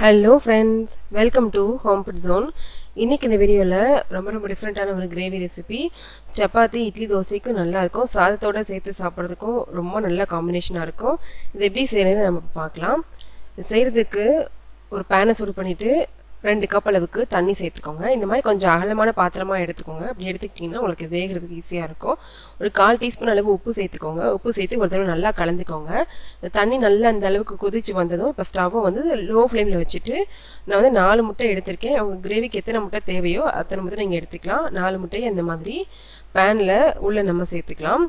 Hello friends welcome to home food zone இன்றைக்கி இந்த வீடியோவில் ரொம்ப ரொம்ப டிஃப்ரெண்ட்டான ஒரு கிரேவி ரெசிபி சப்பாத்தி இட்லி தோசைக்கும் நல்லாயிருக்கும் சாதத்தோடு சேர்த்து சாப்பிட்றதுக்கும் ரொம்ப நல்ல காம்பினேஷனாக இருக்கும். இது எப்படி செய்யணும்னு நம்ம பார்க்கலாம். செய்கிறதுக்கு ஒரு பேனை சூடு பண்ணிவிட்டு ரெண்டு கப் அளவுக்கு தண்ணி சேர்த்துக்கோங்க. இந்த மாதிரி கொஞ்சம் அகலமான பாத்திரமாக எடுத்துக்கோங்க. அப்படி எடுத்துக்கிட்டிங்கன்னா உங்களுக்கு வேகிறதுக்கு ஈஸியாக இருக்கும். ஒரு கால் டீஸ்பூன் அளவு உப்பு சேர்த்துக்கோங்க. உப்பு சேர்த்து ஒரு தடவை நல்லா கலந்துக்கோங்க. தண்ணி நல்லா அந்த அளவுக்கு கொதிச்சு வந்ததும் இப்போ ஸ்டவ்வை வந்து லோ ஃப்ளேமில் வச்சுட்டு நான் வந்து நாலு முட்டை எடுத்திருக்கேன். உங்கள் கிரேவிக்கு எத்தனை முட்டை தேவையோ அத்தனை முட்டை நீங்கள் எடுத்துக்கலாம். நாலு முட்டையை இந்த மாதிரி பேனில் உள்ளே நம்ம சேர்த்துக்கலாம்.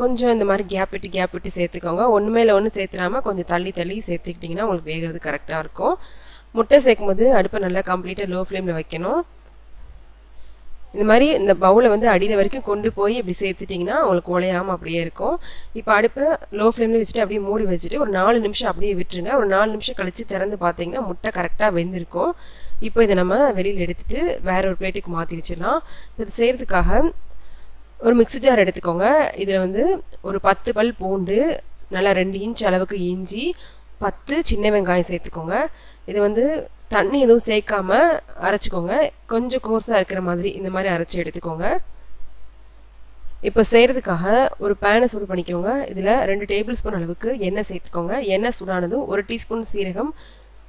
கொஞ்சம் இந்த மாதிரி கேப் விட்டு கேப் விட்டு சேர்த்துக்கோங்க. ஒன்று மேலே ஒன்று சேர்த்துடாமல் கொஞ்சம் தள்ளி தள்ளி சேர்த்துக்கிட்டிங்கன்னா உங்களுக்கு வேகிறது கரெக்டாக இருக்கும். முட்டை சேர்க்கும் போது அடுப்பை நல்லா கம்ப்ளீட்டாக லோ ஃப்ளேமில் வைக்கணும். இந்த மாதிரி இந்த பவுலை வந்து அடியில் வரைக்கும் கொண்டு போய் இப்படி சேர்த்துட்டிங்கன்னா உங்களுக்கு உழையாமல் அப்படியே இருக்கும். இப்போ அடுப்பை லோ ஃப்ளேமில் வச்சுட்டு அப்படியே மூடி வச்சுட்டு ஒரு நாலு நிமிஷம் அப்படியே விட்டுருங்க. ஒரு நாலு நிமிஷம் கழித்து திறந்து பார்த்தீங்கன்னா முட்டை கரெக்டாக வெந்திருக்கும். இப்போ இதை நம்ம வெளியில் எடுத்துகிட்டு வேற ஒரு பிளேட்டுக்கு மாற்றி வச்சிடலாம். இது செய்கிறதுக்காக ஒரு மிக்ஸி ஜார் எடுத்துக்கோங்க. இதில் வந்து ஒரு பத்து பல் பூண்டு நல்லா ரெண்டு இன்ச் அளவுக்கு இஞ்சி பத்து சின்ன வெங்காயம் சேர்த்துக்கோங்க. இது வந்து தண்ணி எதுவும் சேர்க்காம அரைச்சிக்கோங்க. கொஞ்சம் கோர்ஸாக இருக்கிற மாதிரி இந்த மாதிரி அரைச்சி எடுத்துக்கோங்க. இப்போ செய்கிறதுக்காக ஒரு பேனை சூடு பண்ணிக்கோங்க. இதில் ரெண்டு டேபிள் ஸ்பூன் அளவுக்கு எண்ணெய் சேர்த்துக்கோங்க. எண்ணெய் சூடானதும் ஒரு டீஸ்பூன் சீரகம்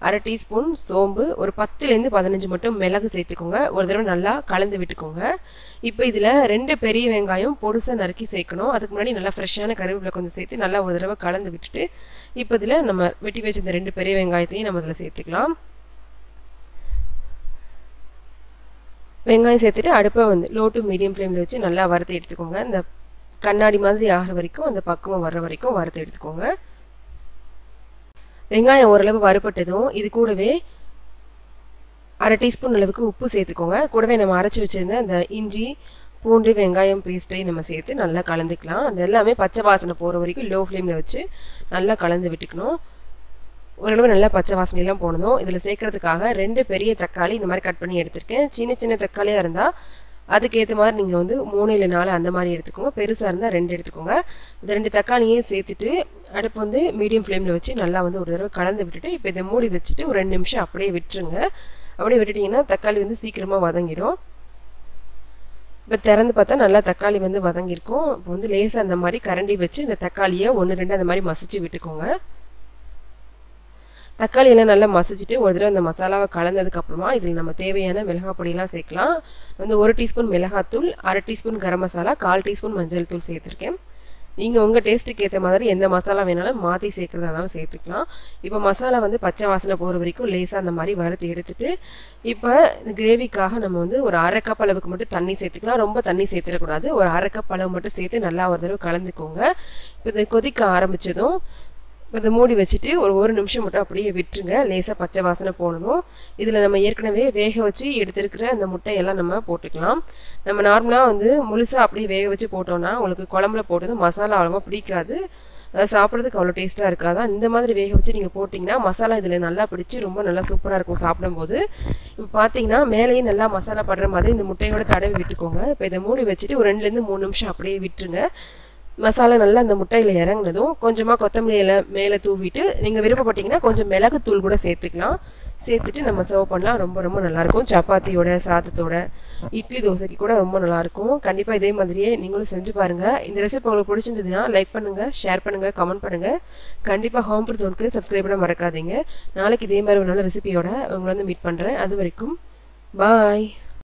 அரை டீஸ்பூன் சோம்பு ஒரு பத்துலேருந்து பதினஞ்சு மட்டும் மிளகு சேர்த்துக்கோங்க. ஒரு தடவை நல்லா கலந்து விட்டுக்கோங்க. இப்போ இதில் ரெண்டு பெரிய வெங்காயம் பொடுசாக நறுக்கி சேர்க்கணும். அதுக்கு முன்னாடி நல்லா ஃப்ரெஷ்ஷான கருவேப்பிலை கொஞ்சம் சேர்த்து நல்லா ஒரு தடவை கலந்து விட்டுட்டு இப்போ இதில் நம்ம வெட்டி வச்ச இந்த ரெண்டு பெரிய வெங்காயத்தையும் நம்ம இதில் சேர்த்துக்கலாம். வெங்காயம் சேர்த்துட்டு அடுப்பை வந்து லோ டு மீடியம் ஃப்ளேமில் வச்சு நல்லா வறுத்து எடுத்துக்கோங்க. இந்த கண்ணாடி மாதிரி ஆகிற வரைக்கும் அந்த பக்குவம் வர்ற வரைக்கும் வறுத்து எடுத்துக்கோங்க. வெங்காயம் ஓரளவு வறுபட்டதும் இது கூடவே அரை டீஸ்பூன் அளவுக்கு உப்பு சேர்த்துக்கோங்க. கூடவே நம்ம அரைச்சி வச்சுருந்த அந்த இஞ்சி பூண்டு வெங்காயம் பேஸ்ட்டையும் நம்ம சேர்த்து நல்லா கலந்துக்கலாம். அது எல்லாமே பச்சை வாசனை போகிற வரைக்கும் லோ ஃப்ளேமில் வச்சு நல்லா கலந்து விட்டுக்கணும். ஓரளவு நல்லா பச்சை வாசனையெல்லாம் போனதும் இதில் சேர்க்கறதுக்காக ரெண்டு பெரிய தக்காளி இந்த மாதிரி கட் பண்ணி எடுத்திருக்கேன். சின்ன சின்ன தக்காளியாக இருந்தால் அதுக்கேற்ற மாதிரி நீங்கள் வந்து மூணு இல்லை நாலு அந்த மாதிரி எடுத்துக்கோங்க. பெருசாக இருந்தால் ரெண்டு எடுத்துக்கோங்க. இந்த ரெண்டு தக்காளியும் சேர்த்துட்டு அடுப்பு வந்து மீடியம் ஃப்ளேமில் வச்சு நல்லா வந்து ஒரு தடவை கலந்து விட்டுட்டு இப்போ இதை மூடி வச்சுட்டு ஒரு ரெண்டு நிமிஷம் அப்படியே விட்டுருங்க. அப்படியே விட்டுட்டிங்கன்னா தக்காளி வந்து சீக்கிரமாக வதங்கிடும். இப்போ திறந்து பார்த்தா நல்லா தக்காளி வந்து வதங்கியிருக்கும். இப்போ வந்து லேசாக அந்த மாதிரி கரண்டி வச்சு இந்த தக்காளியை ஒன்று ரெண்டு அந்த மாதிரி மசிச்சு விட்டுக்கோங்க. தக்காளி எல்லாம் நல்லா மசிச்சுட்டு ஒரு தடவை அந்த மசாலாவை கலந்ததுக்கப்புறமா இதில் நம்ம தேவையான மிளகாய் பொடியெல்லாம் சேர்க்கலாம். வந்து ஒரு டீஸ்பூன் மிளகாத்தூள் அரை டீஸ்பூன் கரம் மசாலா கால் டீஸ்பூன் மஞ்சள் தூள் சேர்த்துருக்கேன். நீங்கள் உங்கள் டேஸ்ட்டுக்கு ஏற்ற மாதிரி எந்த மசாலா வேணாலும் மாற்றி சேர்க்குறதா இருந்தாலும் சேர்த்துக்கலாம். இப்போ மசாலா வந்து பச்சை வாசனை போகிற வரைக்கும் லேசாக அந்த மாதிரி வறுத்து எடுத்துட்டு இப்போ இந்த கிரேவிக்காக நம்ம வந்து ஒரு அரை கப் அளவுக்கு மட்டும் தண்ணி சேர்த்துக்கலாம். ரொம்ப தண்ணி சேர்த்துடக்கூடாது. ஒரு அரை கப் அளவு மட்டும் சேர்த்து நல்லா ஒரு தடவை கலந்துக்கோங்க. இப்போ இது கொதிக்க ஆரம்பித்ததும் இதை மூடி வச்சுட்டு ஒரு ஒரு நிமிஷம் மட்டும் அப்படியே விட்டுருங்க. லேசாக பச்சை வாசனை போனதும் இதில் நம்ம ஏற்கனவே வேக வச்சு எடுத்துருக்கிற அந்த முட்டையெல்லாம் நம்ம போட்டுக்கலாம். நம்ம நார்மலாக வந்து முழுசாக அப்படியே வேக வச்சு போட்டோம்னா உங்களுக்கு குழம்புல போட்டது மசாலா அவ்வளோவா பிடிக்காது. சாப்பிட்றதுக்கு அவ்வளோ டேஸ்ட்டாக இருக்காது? இந்த மாதிரி வேக வச்சு நீங்கள் போட்டிங்கன்னா மசாலா இதில் நல்லா பிடிச்சி ரொம்ப நல்லா சூப்பராக இருக்கும் சாப்பிடும்போது. இப்போ பார்த்தீங்கன்னா மேலேயும் நல்லா மசாலா படுற மாதிரி இந்த முட்டையோட தடவி விட்டுக்கோங்க. இப்போ இதை மூடி வச்சுட்டு ஒரு ரெண்டுலேருந்து மூணு நிமிஷம் அப்படியே விட்டுருங்க. மசாலா நல்லா அந்த முட்டையில் இறங்குனதும் கொஞ்சமாக கொத்தமல்லியில் மேலே தூவிட்டு நீங்கள் விருப்பப்பட்டீங்கன்னா கொஞ்சம் மிளகுத்தூள் கூட சேர்த்துக்கலாம். சேர்த்துட்டு நம்ம சர்வ் பண்ணலாம். ரொம்ப ரொம்ப நல்லாயிருக்கும். சப்பாத்தியோட சாதத்தோட இட்லி தோசைக்கு கூட ரொம்ப நல்லாயிருக்கும். கண்டிப்பாக இதே மாதிரியே நீங்களும் செஞ்சு பாருங்கள் இந்த ரெசிபி உங்களுக்கு பிடிச்சிருந்ததுன்னா லைக் பண்ணுங்கள் ஷேர் பண்ணுங்கள் கமெண்ட் பண்ணுங்கள் கண்டிப்பாக ஹோம் ஃபுட் ஜோனுக்கு சப்ஸ்கிரைப் பண்ண மறக்காதீங்க. நாளைக்கு இதே மாதிரி ஒரு நல்ல ரெசிபியோட உங்களை வந்து மீட் பண்ணுறேன் அது வரைக்கும் பாய்